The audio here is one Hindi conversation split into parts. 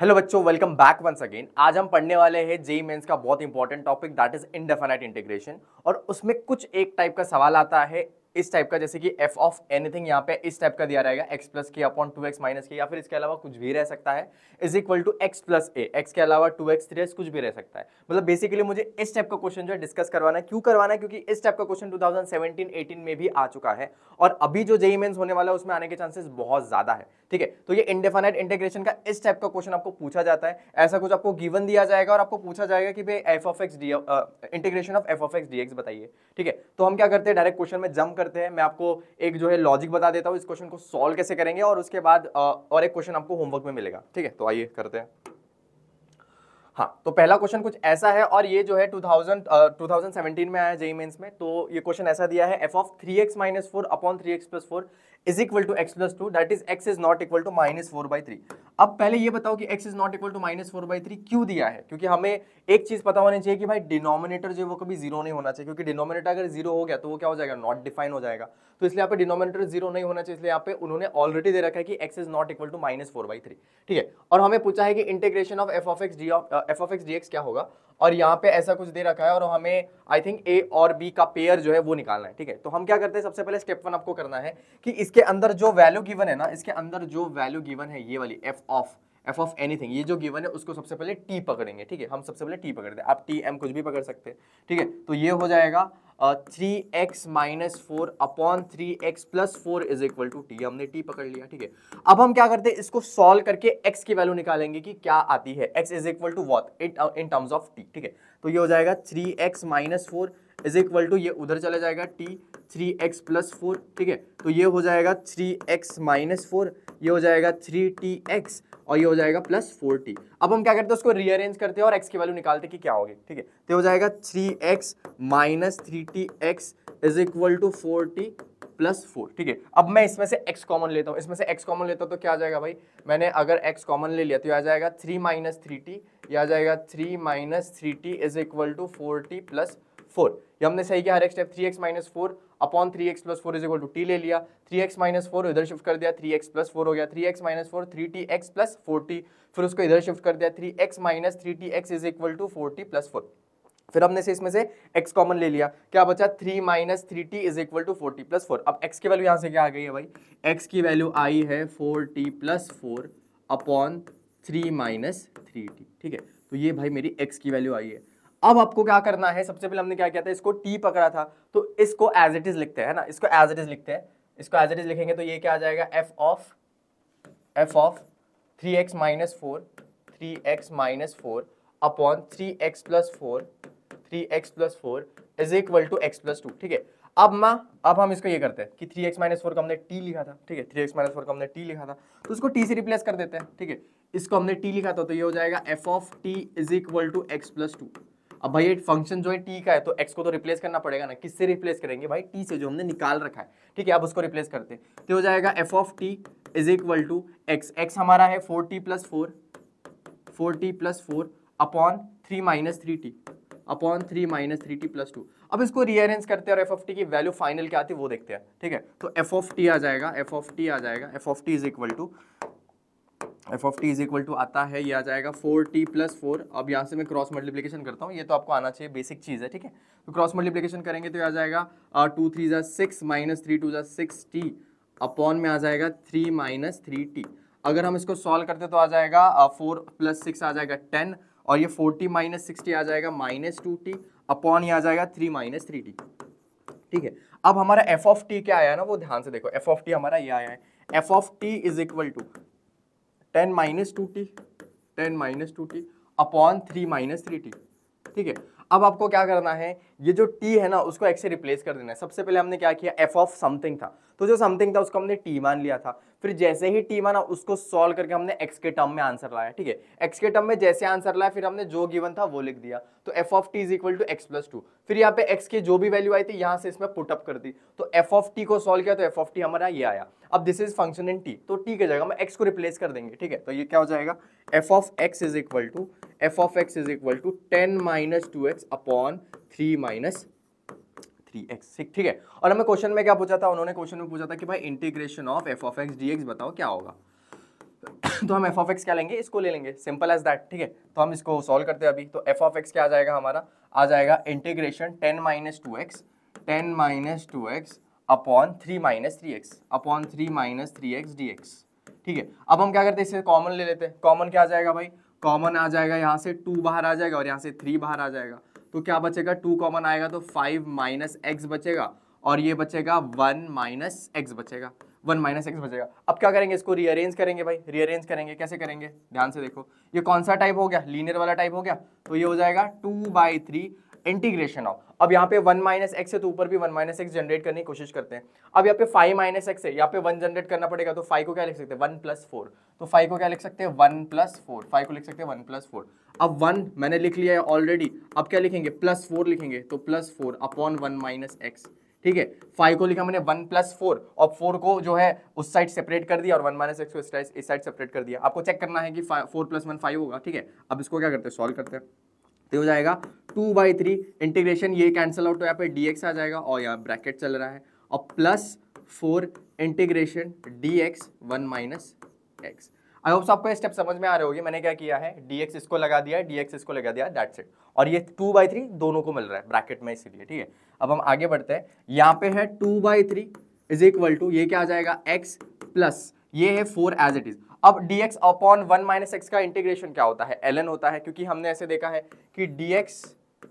हेलो बच्चों वेलकम बैक वंस अगेन आज हम पढ़ने वाले हैं जेई मेंस का बहुत important topic that is indefinite integration और उसमें कुछ एक टाइप का सवाल आता है इस टाइप का, जैसे कि एफ़ ऑफ़ एनीथिंग यहाँ पे इस टाइप का दिया रहेगा x plus k upon two x minus k या फिर इसके अलावा कुछ भी रह सकता है is equal to x plus a x के अलावा टू एक्स थ्री एक्स कुछ भी रह सकता है। मतलब बेसिकली मुझे इस टाइप का क्वेश्चन जो है डिस्कस करवाना है। क्यों करवाना है? क्योंकि इस टाइप का क्वेश्चन 2017 18 में भी आ चुका है, और अभी जो जेई मेन्स होने वाला है, उसमें आने के चांसेस बहुत ज़्यादा है, ठीक है? तो ये इंडेफाइनाइट इंटीग्रेशन का इस टाइप का क्वेश्चन आपको पूछा जाता है। ऐसा कुछ आपको गिवन दिया जाएगा, और आपको पूछा जाएगा कि भाई f of x d integration of f of x d x बताइए, ठीक है? तो हम क्या करते हैं? डायरेक्ट क्वेश्चन में जंप करते हैं। मैं आपको एक जो है लॉजिक बता देता हूँ इस क्वेश्चन को सॉल्व कैसे करेंगे और उसके बाद और एक क्वेश्चन आपको होमवर्क में मिलेगा। ठीक है? तो आइए करते हैं। हाँ तो पहला क्वेश्चन कुछ ऐसा है और ये जो है 2000 uh, 2017 में आया जेई मेंस में। तो ये क्वेश्चन ऐसा दिया है f of three x minus four upon three x plus four is equal to x plus two that is x is not equal to minus four by three अब पहले ये बताओ कि x is not equal to minus four by three क्यों दिया है? क्योंकि हमें एक चीज़ पता होनी चाहिए कि भाई डिनोमिनेटर जो वो कभी ज़ीरो नहीं होना चाहिए, क्योंकि डिनोमिनेटर अगर ज़ीरो हो गया तो वो क्या हो जाएगा? नॉट डिफाइन हो जाएगा। तो इसलिए यहाँ पे डिनोमिनेटर ज़ीरो नहीं होना चाहिए, इसलिए यहाँ पे उन्होंने ऑलरेडी दे रखा है कि x is not equal to minus four by three ठीक है? और हमें पूछा है कि integration of f of x d f of x d x क्या होगा? और यहाँ पे ऐसा कुछ दे रखा है और हमें आई थिंक ए और बी का पेयर जो है वो निकालना है। ठीक है? तो हम क्या करते हैं? सबसे पहले स्टेप वन आपको करना है कि इसके अंदर जो वैल्यू गिवन है ना, इसके अंदर जो वैल्यू गिवन है, ये वाली f of f of anything ये जो गिवन है, उसको सबसे पहले टी पकड़ेंगे, ठीक है? हम सबसे पहले टी पकड़ते हैं। आप टी एम कुछ भी पकड़ सकते हैं, ठीक है? तो ये हो जाएगा three x minus four upon three x plus four is equal to t हमने टी पकड़ लिया, ठीक है? अब हम क्या करते हैं? इसको सॉल्व करके एक्स की वैल्यू निकालेंगे कि क्या आती है। X is equal to what in terms of t ठीक है? तो ये हो जाएगा three x minus four is equal to ये उधर चला जाएगा t three x plus four, ठीक है? तो ये हो जाएगा थ्री एक्स माइनस फोर, ये हो जाएगा थ्री टी एक्स और ये हो जाएगा प्लस फोर टी। अब हम क्या करते हैं, उसको रीअरेंज करते हैं और एक्स की वैल्यू निकालते हैं कि क्या होगी, ठीक है? तो हो जाएगा three x minus three t x is equal to four t plus four, ठीक है? अब मैं इसमें से x कॉमन लेता हूँ। इसमें से x कॉमन लेता हूँ तो क्या आ जाएगा भाई? मैंने अगर x कॉमन ले लिया तो आ जाएगा थ्री माइनस थ्री टी आ जाएगा three minus three t is equal to four t plus four ये हमने सही किया, हर एक step three x minus four upon three x plus four is equal to t ले लिया। थ्री एक्स माइनस फोर इधर शिफ्ट कर दिया थ्री एक्स प्लस फोर हो गया। Three x minus four three t x plus four t फिर उसको इधर शिफ्ट कर दिया three x minus three t x is equal to four t plus four फिर हमने से इसमें से x कॉमन ले लिया। क्या बचा? Three minus three t is equal to four t plus four अब x की वैल्यू यहाँ से क्या आ गई है भाई? x की वैल्यू आई है four t plus four upon three minus three t ठीक है? तो ये भाई मेरी x की वैल्यू आई है। अब आपको क्या करना है? सबसे पहले हमने क्या किया था? इसको टी पकड़ा था। तो इसको एज इट इज़ लिखते हैं ना? इसको एज इट इज़ लिखते हैं। इसको एज इट इज़ लिखेंगे तो ये क्या आ जाएगा? F of f of three x minus four three x minus four upon three x plus four three x plus four is equal to x plus two ठीक है? अब माँ, अब हम इसको ये करते हैं कि थ्री एक्स माइनस फोर को हमने टी लिखा था, ठीक है? थ्री एक्स माइनस फोर को हमने टी लिखा था। तो उसको टी से रिप्लेस कर देते हैं, ठीक है? इसको हमने टी लिखा था तो ये हो जाएगा f of t is equal to x plus two अब भाई एक फ़ंक्शन जो है टी का है तो एक्स को तो रिप्लेस करना पड़ेगा ना। किससे रिप्लेस करेंगे भाई? टी से जो हमने निकाल रखा है। ठीक है, अब उसको रिप्लेस करते हैं। तो हो जाएगा f of t is equal to x x हमारा है four t plus four four t plus four upon three minus three t upon three minus three t plus two अब इसको रीअरेंज करते हैं और एफ़ ऑफ़ टी की वैल्यू फाइनल क्या आती है, वो देखते हैं। ठीक है तो एफ़ ऑफ़ टी आ जाएगा एफ़ ऑफ़ टी आ जाएगा f of t is equal to f of t is equal to आता है, ये आ जाएगा फोर टी प्लस फोर अब यहाँ से मैं क्रॉस मल्टीप्लीकेशन करता हूँ, ये तो आपको आना चाहिए बेसिक चीज़ है, ठीक है? तो क्रॉस मल्टीप्लीकेशन करेंगे तो आ जाएगा टू थ्री ज़ा सिक्स माइनस थ्री टू ज़ा सिक्स टी अपॉन में आ जाएगा थ्री माइनस थ्री टी अगर हम इसको सॉल्व करते तो आ जाएगा फोर प्लस सिक्स आ जाएगा टेन और ये फोर्टी माइनस सिक्सटी आ जाएगा माइनस टू टी अपॉन ये आ जाएगा थ्री माइनस थ्री टी ठीक है? अब हमारा एफ़ ऑफ़ टी क्या आया ना, वो ध्यान से देखो एफ़ ऑफ़ टी हमारा ये आया है f of t is equal to ten minus two t, ten minus two t, upon three minus three t. ठीक है, अब आपको क्या करना है? ये जो टी है ना, उसको एक्स से रिप्लेस कर देना है। सबसे पहले हमने क्या किया? एफ़ ऑफ़ समथिंग था। तो जो समथिंग था, उसको हमने टी मान लिया था। फिर जैसे ही टी माना, उसको सॉल्व करके हमने एक्स के टर्म में आंसर लाया, ठीक है? एक्स के टर्म में जैसे आंसर लाया, फिर हमने जो गिवन था, वो लिख दिया। तो f of t is equal to x plus two फिर यहाँ पे एक्स की जो भी वैल्यू आई थी, यहाँ से इसमें पुटअप कर दी। तो एफ़ ऑफ़ टी को सॉल्व किया तो एफ़ ऑफ़ टी हमारा ये आया। अब this is function in t तो टी की जगह हम एक्स को रिप्लेस कर देंगे, ठीक है? तो ये क्या हो जाएगा? F of x is equal to f of x is equal to ten minus two x upon three minus three x. ठीक है। और हमें क्वेश्चन में क्या पूछा था? उन्होंने क्वेश्चन में पूछा था कि भाई integration of f of x d x बताओ, क्या होगा? तो हम एफ़ ऑफ़ एक्स क्या लेंगे? इसको ले लेंगे। सिंपल एज दैट ठीक है? तो हम इसको सॉल्व करते हैं अभी। तो एफ़ ऑफ़ एक्स क्या आ जाएगा हमारा? आ जाएगा integration ten minus two x, ten minus two x upon three minus three x, upon three minus three x d x ठीक है? अब हम क्या करते हैं? इसे कॉमन ले लेते हैं। कॉमन क्या आ जाएगा भाई? कॉमन आ जाएगा यहाँ से टू बाहर आ जाएगा और यहाँ से थ्री बाहर आ जाएगा। तो क्या बचेगा? टू कॉमन आएगा तो फाइव माइनस एक्स बचेगा और ये बचेगा वन माइनस एक्स बचेगा। वन माइनस एक्स बचेगा। अब क्या करेंगे इसको? रीअरेंज करेंगे भाई। रीअरेंज करेंगे। कैसे करेंगे? ध्यान से देखो। ये कौन सा टाइप हो गया? लीनियर वाला टाइप हो गया। तो ये हो जाएगा two by three integration of अब यहाँ पे वन माइनस एक्स है तो ऊपर भी वन माइनस एक्स जनरेट करने की कोशिश करते हैं। अब यहाँ पे फाइव माइनस एक्स है। यहाँ पे वन जनरेट करना पड़ेगा तो फाइव को क्या लिख सकते हैं? वन प्लस फोर तो फाइव को क्या लिख सकते हैं? वन प्लस फोर फाइव को लिख सकते हैं? वन प्लस फोर अब वन मैंने लिख लिया है ऑलरेडी अब क्या लिखेंगे? प्लस फोर लिखेंगे। तो plus four upon one minus x ठीक है? फाइव को लिखा मैंने वन प्लस फोर और फोर को जो है, उस साइड सेपरेट कर दिया और वन माइनस एक्स को इस साइड सेपरेट कर दिया। आपको चेक करना है कि फोर प्लस वन फाइव होगा। ठीक है? अब इसको क्या करते हैं? सॉल्व करते हैं। तो हो जाएगा टू बाई थ्री इंटीग्रेशन ये कैंसिल आउट तो यहाँ पे डी एक्स आ जाएगा। और यहाँ ब्रैकेट चल रहा है। और plus four integration d x one minus x I hope आपको स्टेप समझ में आ रहे होगी। मैंने क्या किया है? डी एक्स इसको लगा दिया डी एक्स इसको लगा दिया दैट्स इट और ये टू बाई थ्री दोनों को मिल रहा है ब्रैकेट में इसीलिए, ठीक है? अब हम आगे बढ़ते हैं। यहाँ पे है two by three is equal to ये क्या आ जाएगा? एक्स प्लस ये है फोर एज इट इज़ अब dx upon one minus x का इंटीग्रेशन क्या होता है? Ln होता है, क्योंकि हमने ऐसे देखा है कि dx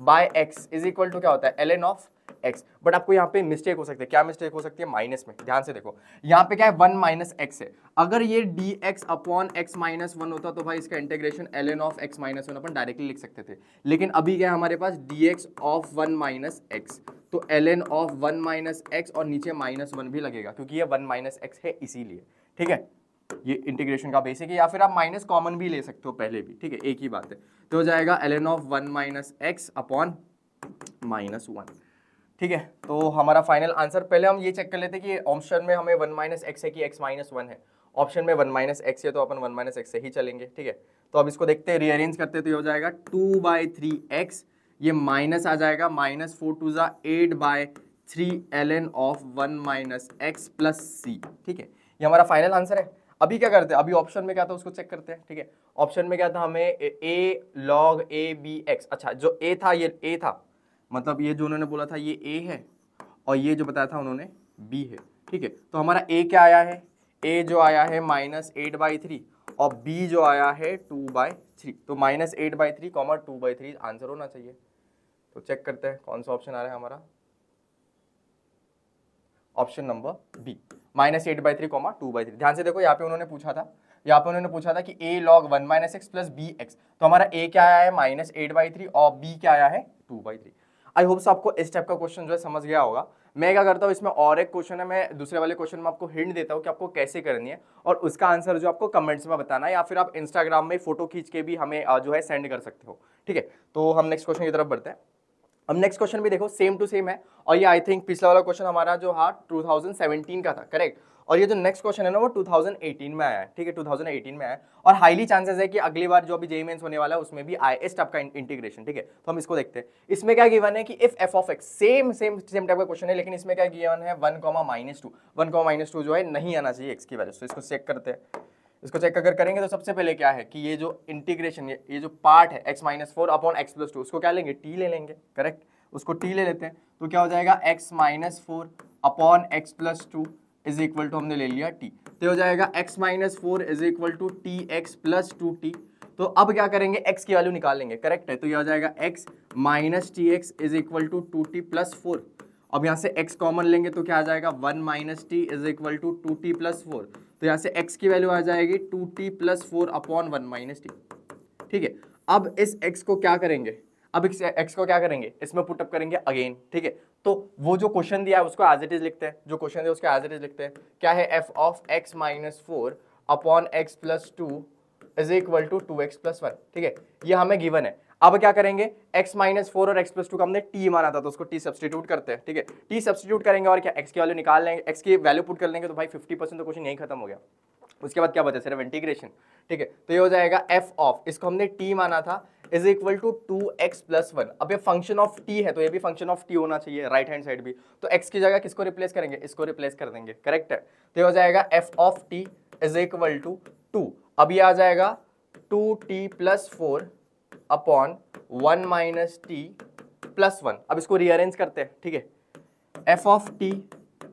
by x is equal to क्या होता है? Ln ऑफ़ x बट आपको यहाँ पे मिस्टेक हो सकती है। क्या मिस्टेक हो सकती है? माइनस में। ध्यान से देखो। यहाँ पे क्या है? वन माइनस एक्स है। अगर ये d x upon x minus one होता तो भाई इसका integration l n of x minus one upon directly लिख सकते थे। लेकिन अभी क्या है हमारे पास? D x of one minus x तो l n of one minus x और नीचे माइनस वन भी लगेगा, क्योंकि ये वन माइनस एक्स है इसीलिए। ठीक है? ये इंटीग्रेशन का बेसिक है, या फिर आप माइनस कॉमन भी ले सकते हो पहले भी। ठीक है? एक ही बात है। तो हो जाएगा l n of one minus x upon minus one ठीक है? तो हमारा फाइनल आंसर पहले हम ये चेक कर लेते कि ऑप्शन में हमें वन माइनस एक्स है कि एक्स माइनस वन है। ऑप्शन में वन माइनस एक्स है तो अपन वन माइनस एक्स से ही चलेंगे, ठीक है? तो अब इसको देखते हैं रीअरेंज करते तो ये हो जाएगा टू बाई थ्री एक्स ये माइनस आ जाएगा माइनस फोर टू ज़ा eight by three l n of one minus x plus c ठीक है? ये हमारा फाइनल आंसर है। अभी क्या करते हैं? अभी ऑप्शन में क्या था उसको चेक करते हैं, ठीक है? ऑप्शन में क्या था हमें a log a b x अच्छा जो ए था, ये ए था। मतलब ये जो उन्होंने बोला था, ये ए है और ये जो बताया था उन्होंने बी है। ठीक है? तो हमारा ए क्या आया है? ए जो आया है माइनस एट बाई थ्री और बी जो आया है टू बाई थ्री तो minus eight by three comma two by three answer होना चाहिए। तो चेक करते हैं कौन सा ऑप्शन आ रहा है हमारा। Option number b minus eight by three comma two by three ध्यान से देखो, यहाँ पे उन्होंने पूछा था। यहाँ पे उन्होंने पूछा था कि a log one minus x plus b x तो हमारा ए क्या आया है? माइनस एट बाई थ्री और बी क्या आया है? Two by three I hope आपको इस टाइप का क्वेश्चन जो है समझ गया होगा। मैं क्या करता हूँ, इसमें और एक क्वेश्चन है, मैं दूसरे वाले क्वेश्चन में आपको हिंट देता हूँ कि आपको कैसे करनी है और उसका आंसर जो आपको कमेंट्स में बताना है या फिर आप इंस्टाग्राम में फ़ोटो खींच के भी हमें जो है सेंड कर सकते हो। ठीक है तो हम नेक्स्ट क्वेश्चन की तरफ़ बढ़ते हैं। अब नेक्स्ट क्वेश्चन भी देखो सेम टू सेम है। और ये आई थिंक पिछला वाला क्वेश्चन हमारा जो हाँ 2017 का था करेक्ट और ये जो नेक्स्ट क्वेश्चन है ना, वो 2018 में आया है, ठीक है? 2018 में आया और हाईली चांसेस है कि अगली बार जो अभी जेई मेंस होने वाला है, उसमें भी आए इस टाइप का इंटीग्रेशन ठीक है? तो हम इसको देखते हैं। इसमें क्या गिवन है कि if f of x same same same type का क्वेश्चन है, लेकिन इसमें क्या गिवन है? One comma minus two one comma minus two जो है, नहीं आना चाहिए एक्स की वजह से इसको चेक करते हैं। इसको चेक अगर करेंगे तो सबसे पहले क्या है कि ये जो इंटीग्रेशन ये, जो पार्ट है x minus four upon x plus two उसको क्या लेंगे? टी ले लेंगे करेक्ट उसको टी ले लेते हैं तो क्या हो जाएगा? X minus four upon x plus two is equal to हमने ले लिया टी तो हो जाएगा x minus four is equal to t x plus two t तो अब क्या करेंगे? X की वैल्यू निकाल लेंगे करेक्ट है? तो यह हो जाएगा x minus t x is equal to two t plus four अब यहाँ से x कॉमन लेंगे तो क्या आ जाएगा? One minus t is equal to two t plus four तो यहाँ से x की वैल्यू आ जाएगी two t plus four upon one minus t ठीक है? अब इस x को क्या करेंगे? अब एक्स को क्या करेंगे? इसमें पुटअप करेंगे अगेन ठीक है? तो वो जो क्वेश्चन दिया है, उसको एज इट इज़ लिखते हैं। जो क्वेश्चन दिया उसको एज इट इज़ लिखते हैं। क्या है f of x minus four upon x plus two is equal to two x plus one ठीक है? ये हमें गिवन है। अब क्या करेंगे? X माइनस फोर और x प्लस टू का हमने t माना था तो उसको t सब्सटीट्यूट करते हैं, ठीक है? T सब्सटीट्यूट करेंगे और क्या? X की वैल्यू निकाल लेंगे, x की वैल्यू पुट कर लेंगे तो भाई 50 परसेंट तो क्वेश्चन यही खत्म हो गया। उसके बाद क्या बचा? सिर्फ़ इंटीग्रेशन ठीक है? तो ये हो जाएगा f ऑफ़ इसको हमने t माना था is equal to two x plus one अब ये फ़ंक्शन ऑफ़ टी है तो ये भी फ़ंक्शन ऑफ़ टी होना चाहिए राइट हैंड साइड भी। तो एक्स की जगह किसको रिप्लेस करेंगे? इसको रिप्लेस कर देंगे करेक्ट है? तो ये हो जाएगा f of t is equal to two अब ये आ जाएगा two t plus four upon one minus t plus one अब इसको रीअरेंज करते हैं, ठीक है? F of t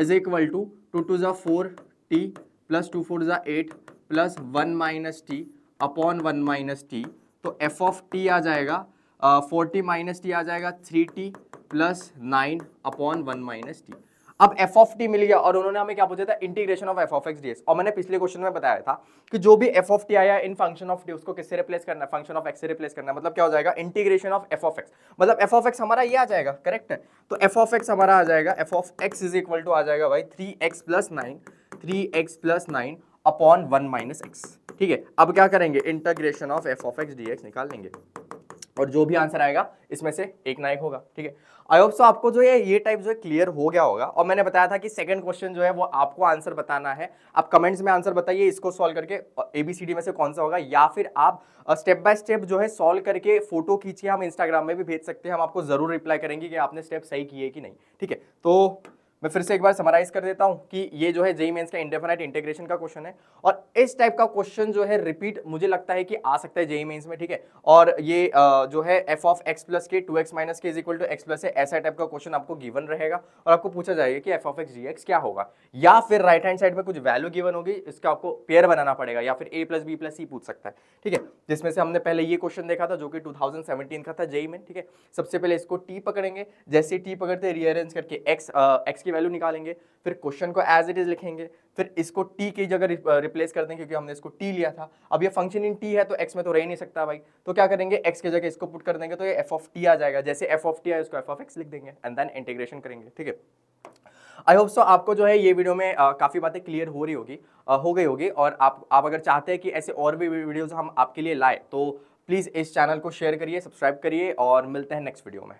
is equal to two two ज़ा four t plus two four ज़ा eight plus one minus t upon one minus t तो एफ़ ऑफ़ टी आ जाएगा फोर्टी माइनस टी आ जाएगा three t plus nine upon one minus t अब एफ़ ऑफ़ टी मिल गया और उन्होंने हमें क्या पूछा था? Integration of f of x d x और मैंने पिछले क्वेश्चन में बताया था कि जो भी एफ़ ऑफ़ टी आया इन फ़ंक्शन ऑफ़ टी उसको किससे रिप्लेस करना है? फ़ंक्शन ऑफ़ एक्स से रिप्लेस करना है। मतलब क्या हो जाएगा? Integration of f of x मतलब एफ़ ऑफ़ एक्स हमारा ये आ जाएगा करेक्ट है तो एफ़ ऑफ़ एक्स हमारा आ जाएगा f of x is equal to आ जाएगा भाई three x plus nine three x plus nine upon one minus x ठीक है? अब क्या करेंगे? Integration of f of x d x निकाल लेंगे। और जो भी आंसर आएगा, इसमें से एक ना एक होगा, ठीक है? आई होप सो आपको जो है ये टाइप जो है क्लियर हो गया होगा। और मैंने बताया था कि सेकंड क्वेश्चन जो है, वो आपको आंसर बताना है। आप कमेंट्स में आंसर बताइए, इसको सॉल्व करके एबीसीडी में से कौन सा होगा? या फिर आप स्टेप बाय स्टेप जो है सॉल्व करके फ़ोटो खींचिए, हम इंस्टाग्राम में भी भेज सकते हैं। हम आपको ज़रूर रिप्लाई करेंगे कि आपने स्टेप सही किए कि नहीं, ठीक है? तो मैं फिर से एक बार समराइज कर देता हूँ कि ये जो है जेई मेंस का इंडेफिनाइट इंटीग्रेशन का क्वेश्चन है। और इस टाइप का क्वेश्चन जो है रिपीट मुझे लगता है कि आ सकता है जेई मेंस में, ठीक है? और ये जो है f of x plus k two x minus k is equal to x plus है ऐसा टाइप का क्वेश्चन आपको गिवन रहेगा। और आपको पूछा जाएगा कि f of x g x क्या होगा। या फिर राइट हैंड साइड में कुछ वैल्यू गिवन होगी, इसका आपको पेयर बनाना पड़ेगा, या फिर a plus b plus c पूछ सकता है, ठीक है? जिसमें से हमने पहले ये क्वेश्चन देखा था, जो कि टू का था जेई में ठीक है? सबसे पहले इसको टी पकड़ेंगे। जैसे टी पकड़ते रीअरेंज करके एक्स एक्स की वैल्यू निकालेंगे फिर क्वेश्चन को एज इट इज़ लिखेंगे फिर इसको टी की जगह रिप्लेस कर देंगे क्योंकि हमने इसको टी लिया था। अब ये फ़ंक्शन इन टी है तो एक्स में तो रह नहीं सकता भाई। तो क्या करेंगे? एक्स की जगह इसको पुट कर देंगे तो ये एफ़ ऑफ़ टी आ जाएगा। जैसे एफ़ ऑफ़ टी है उसको एफ़ ऑफ़ एक्स लिख देंगे एंड देन इंटीग्रेशन करेंगे ठीक है? आई होप सो आपको जो है ये वीडियो में आ, काफ़ी बातें क्लियर हो रही होगी हो गई होगी और आप आप अगर चाहते हैं कि ऐसे और भी वीडियोस हम आपके लिए लाए तो प्लीज़ इस चैनल को शेयर करिए सब्सक्राइब करिए और मिलते हैं नेक्स्ट वीडियो में।